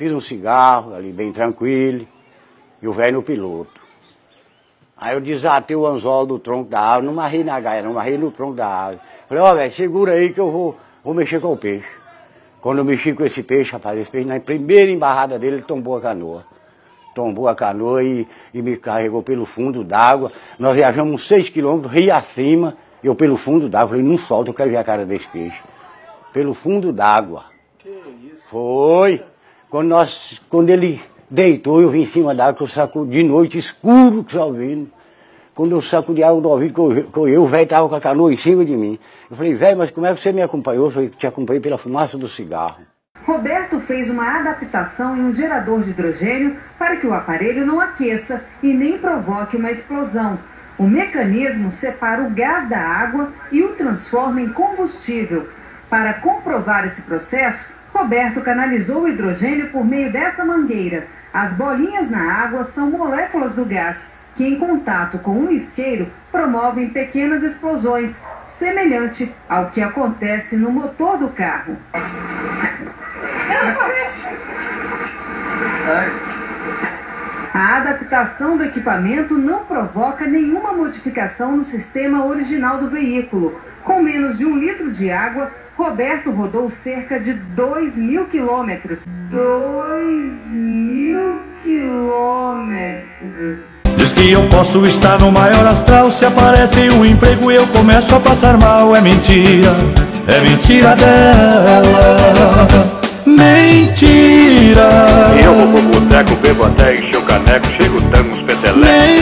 Fiz um cigarro ali bem tranquilo, e o velho no piloto. Aí eu desatei o anzol do tronco da árvore, não marrei na gaia, não marrei no tronco da árvore. Falei, ó, oh, velho, segura aí que eu vou, vou mexer com o peixe. Quando eu mexi com esse peixe, rapaz, esse peixe, na primeira embarrada dele, ele tombou a canoa. Tombou a canoa e, e me carregou pelo fundo d'água. Nós viajamos uns seis quilômetros, rio acima, eu pelo fundo d'água. Falei, não solta, eu quero ver a cara desse peixe. Pelo fundo d'água. Que isso? Foi. Quando, nós, quando ele deitou, eu vim em cima d'água, que eu saco de noite, escuro, chovendo. Quando eu saco de água do ouvido, que eu, eu o velho estava com a canoa em cima de mim. Eu falei, velho, mas como é que você me acompanhou? Eu falei, te acompanhei pela fumaça do cigarro. Roberto fez uma adaptação em um gerador de hidrogênio para que o aparelho não aqueça e nem provoque uma explosão. O mecanismo separa o gás da água e o transforma em combustível. Para comprovar esse processo, Roberto canalizou o hidrogênio por meio dessa mangueira. As bolinhas na água são moléculas do gás que, em contato com um isqueiro, promovem pequenas explosões, semelhante ao que acontece no motor do carro. A adaptação do equipamento não provoca nenhuma modificação no sistema original do veículo. Com menos de um litro de água, Roberto rodou cerca de 2 mil quilômetros. 2 mil quilômetros. Diz que eu posso estar no maior astral. Se aparece um emprego, eu começo a passar mal. É mentira, é mentira dela. Mentira. Eu vou pro boteco, bebo até encher o caneco, chego, tamo os petelecos. Mentira.